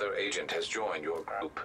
Another agent has joined your group.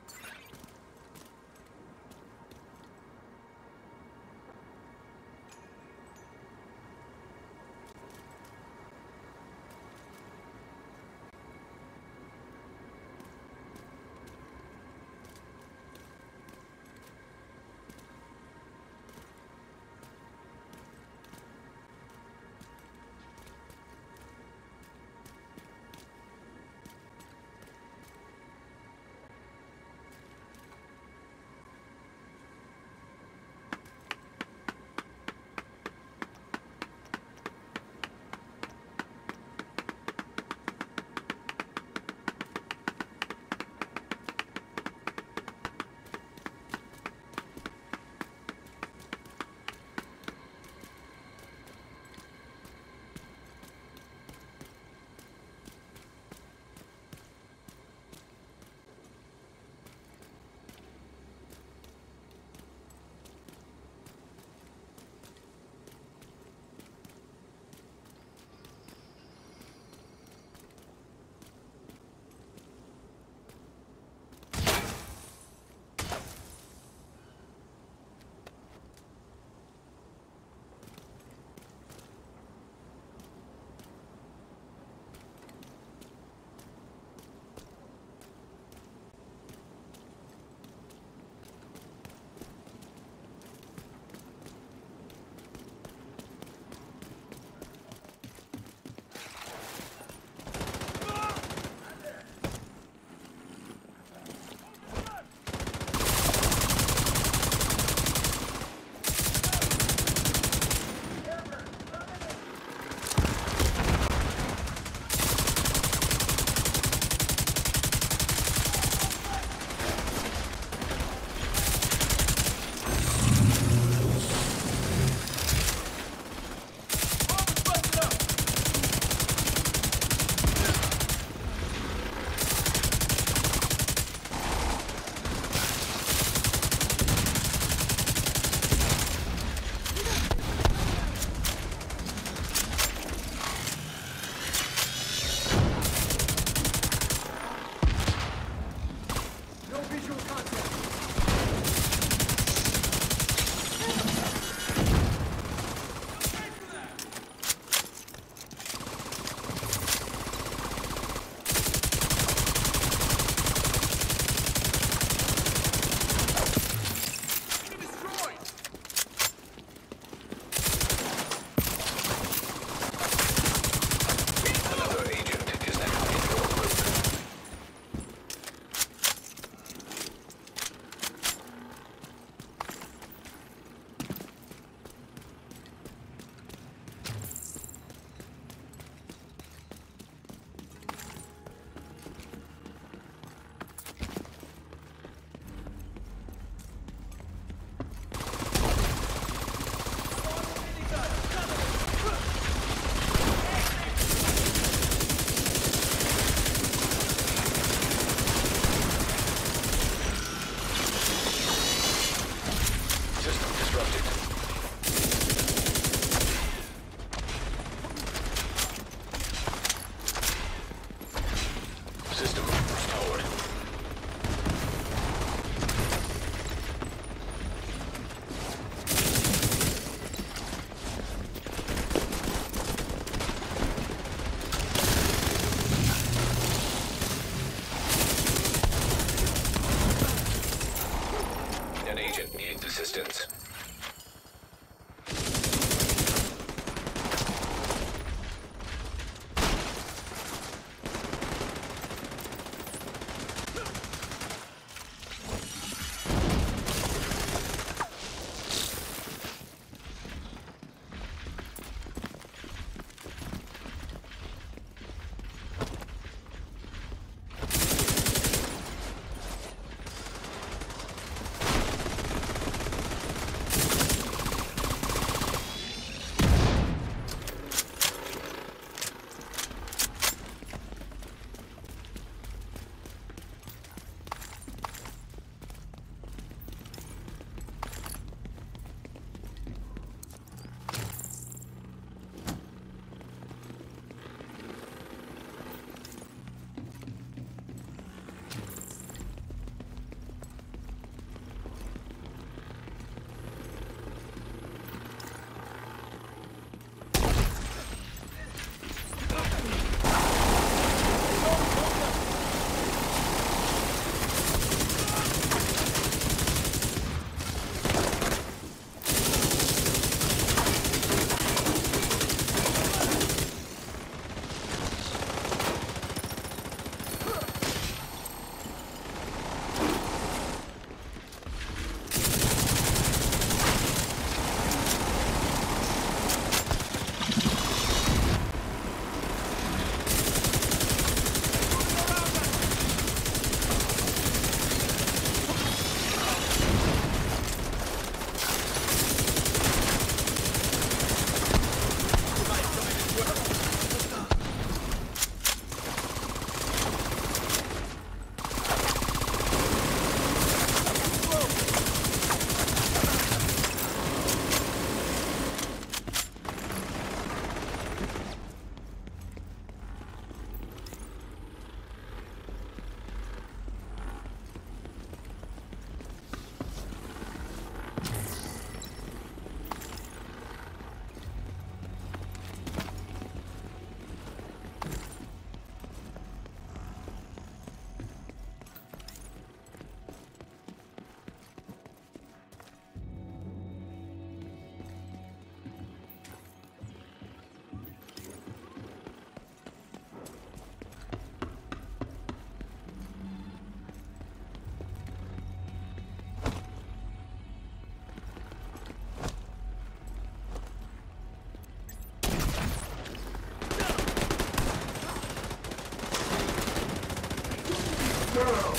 Rogue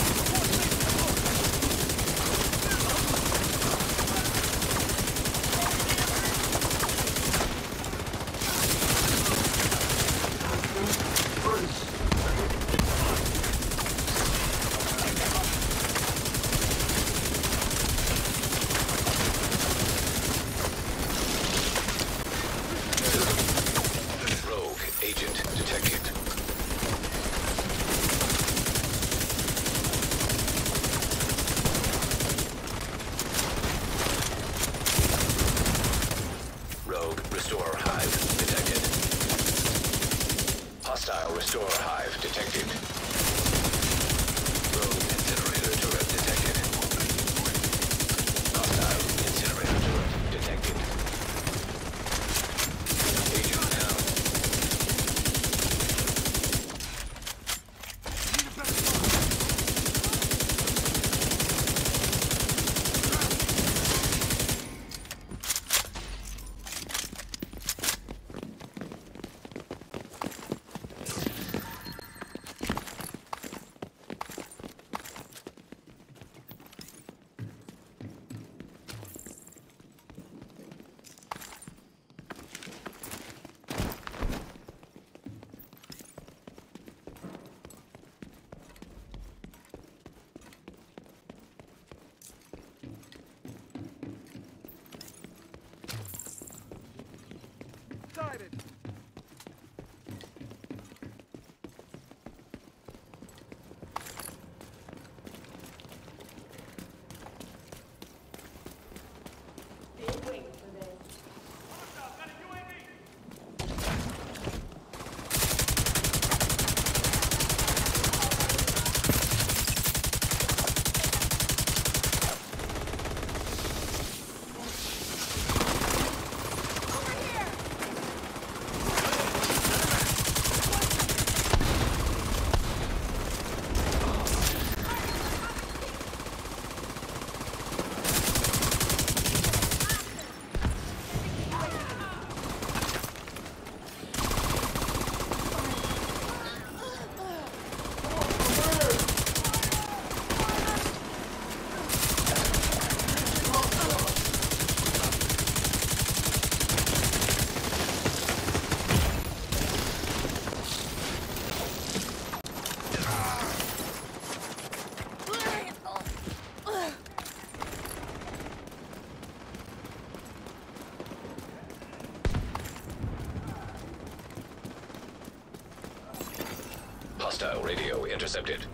Hostile radio intercepted.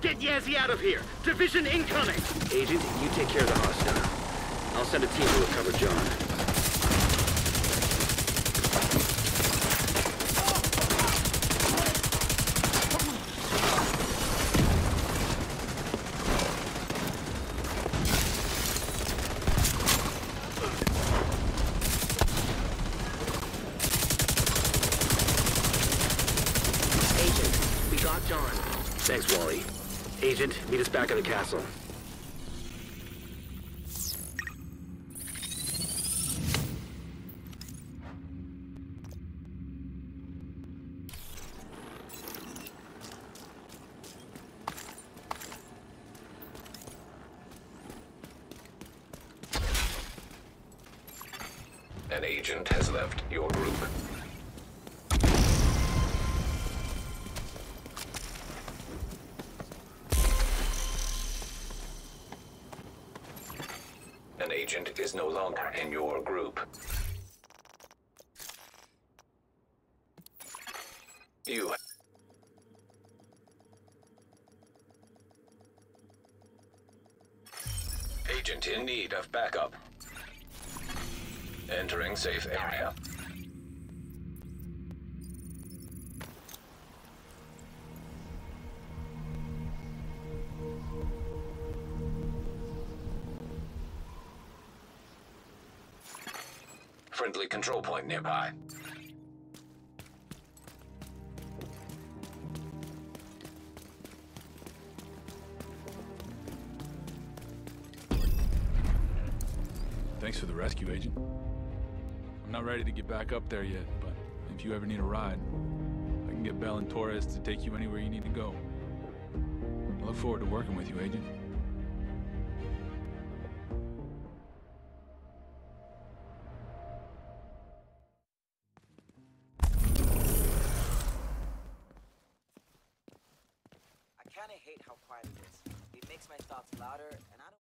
Get Yazzie out of here! Division incoming! Agent, you take care of the hostile. I'll send a team to recover John. Agent, we got John. Thanks, Wally. Meet us back at the castle. An agent has left your group. Agent is no longer in your group. You Agent in need of backup. Entering safe area. Friendly control point nearby. Thanks for the rescue, Agent. I'm not ready to get back up there yet, but if you ever need a ride, I can get Bell and Torres to take you anywhere you need to go. I look forward to working with you, Agent.